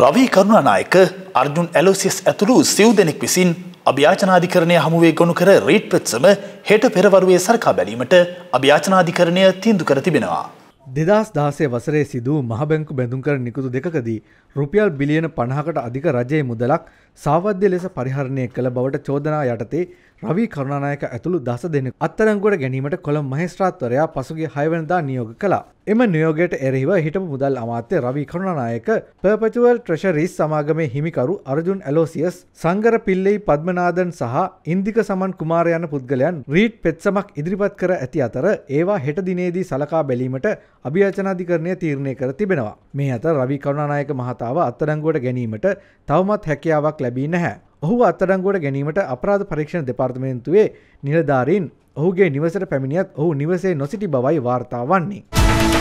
Ravi Karunanayake Arjun Aloysius ඇතුළු සිව් දෙනෙක් විසින් අභ්‍යාචනාධිකරණය හමුවේ ගොනු කර රේට් පෙත්සම හෙට පෙරවරුවේ සරකා බැලීමට අභ්‍යාචනාධිකරණය තීන්දු කර තිබෙනවා. දෙදස් දාසය වසරේ සිදූ මහබැංකු බැඳුම්කර නිකුතු දෙකදී රුපියල් බිලියන පණහකට අධික රජයේ මුදලක් සාවද්‍ය ලෙස පරිහරණය කළ බවට චෝදනා යටතේ රවී කරුණානායක ඇතුළු දස දෙනෙක් අත්තරංගුවට ගැනීමට කොළඹ මහේස්ත්‍රාත්වරයා පසුගිය හයවනදා නියෝග කළා. එම නියෝගයට එරෙහිව හිටපු මුදල් අමාත්‍ය රවී කරුණානායක පර්පචුවල් ට්‍රෙෂරීස් සමාගමේ හිමිකරු අර්ජුන් ඇලෝසියස් සංගර පිල්ලෙයි පද්මනාදන් සහ ඉන්දික සමන් කුමාර යන පුද්ගලයන් රීට් පෙත්සමක් ඉදිරිපත් කර ඇති අතර ඒවා හෙට දිනේදී සලකා බැලීමට අභියාචනාධිකරණය තීරණය කර තිබෙනවා. මේ අතර රවී කරුණානායක මහතාව අත්අඩංගුවට ගැනීමට තවමත් හැකියාවක් ලැබී නැහැ. ඔහු අත්අඩංගුවට ගැනීමට අපරාධ පරීක්ෂණ දෙපාර්තමේන්තුවේ නිලධාරීන් ඔහුගේ නිවසට පැමිණියත් ඔහු නිවසේ නොසිටි බවයි වාර්තා වන්නේ.